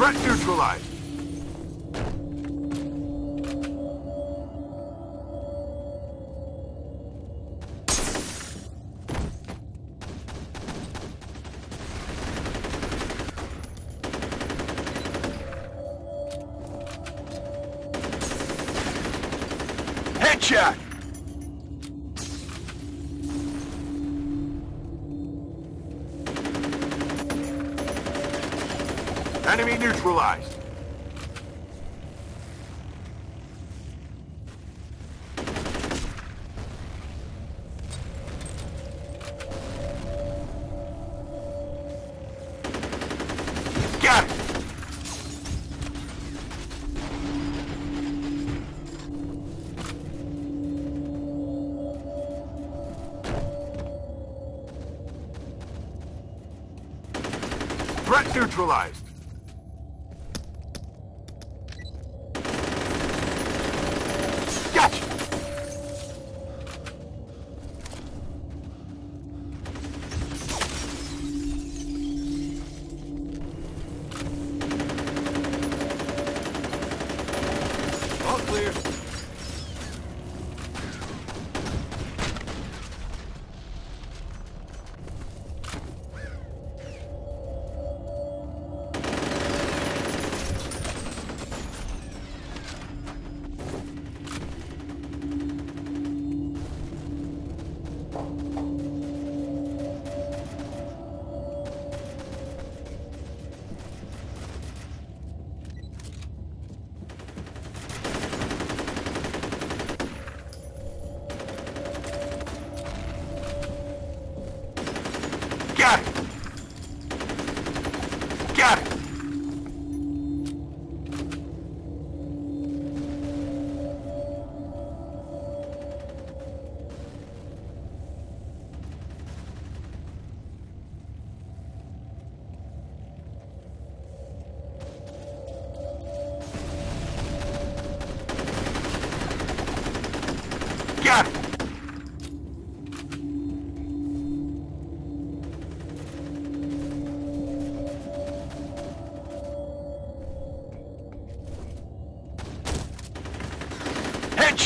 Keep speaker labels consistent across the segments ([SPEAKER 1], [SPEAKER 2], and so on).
[SPEAKER 1] Threat neutralized. Headshot! Enemy neutralized. Threat neutralized.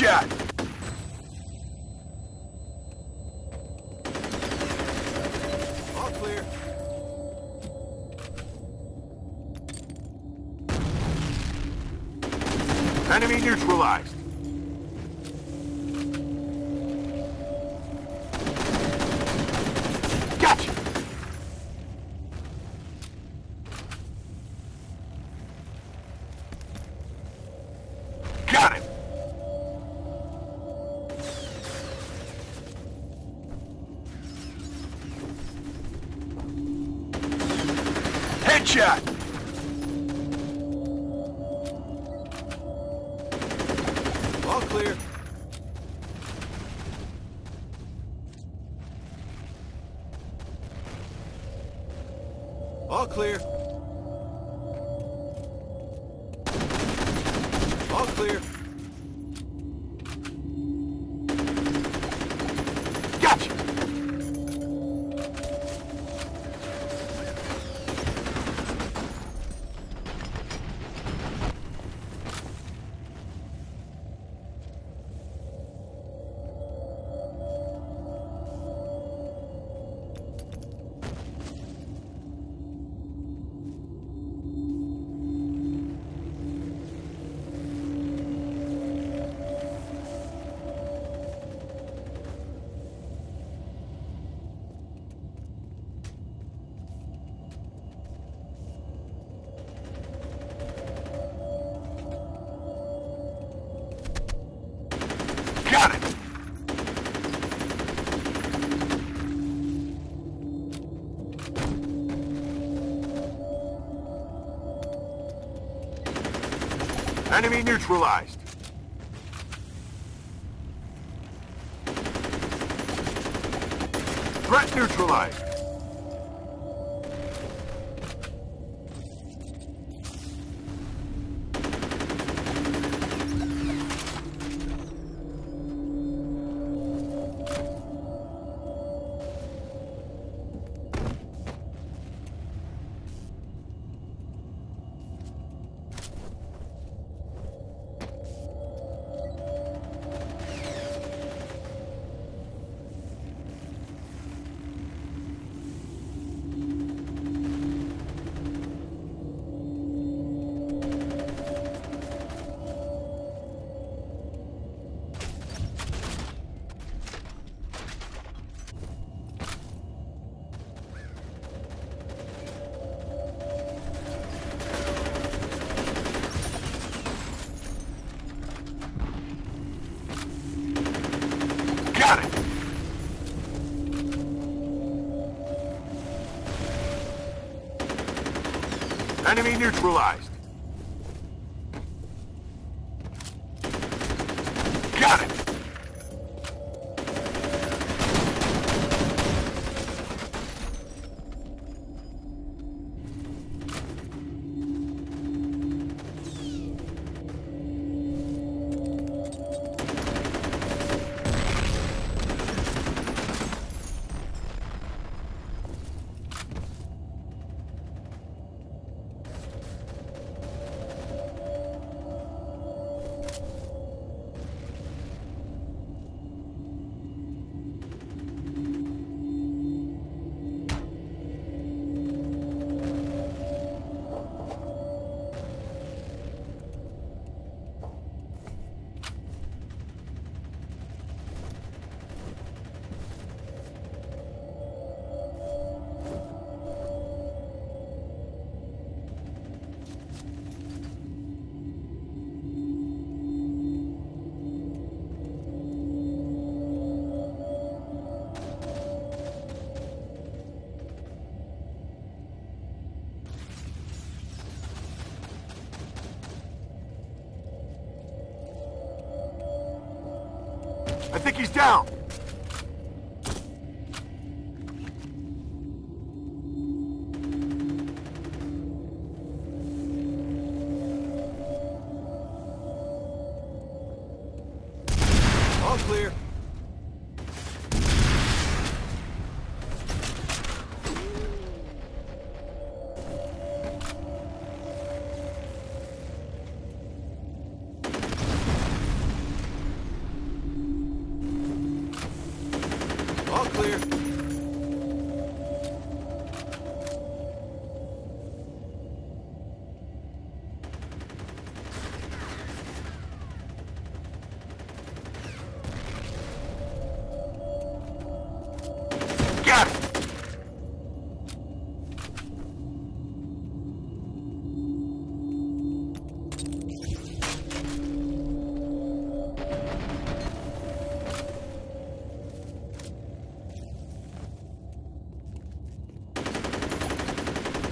[SPEAKER 1] Headshot! All clear. Enemy neutralized. Got it! Headshot! All clear. All clear. Enemy neutralized. Threat neutralized. Enemy neutralized. I think he's down. All clear.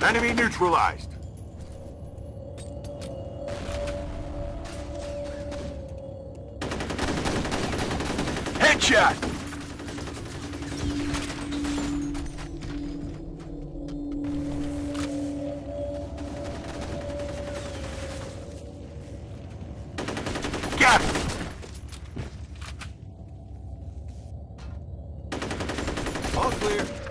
[SPEAKER 1] Enemy neutralized. Headshot! All clear.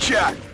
[SPEAKER 1] Headshot!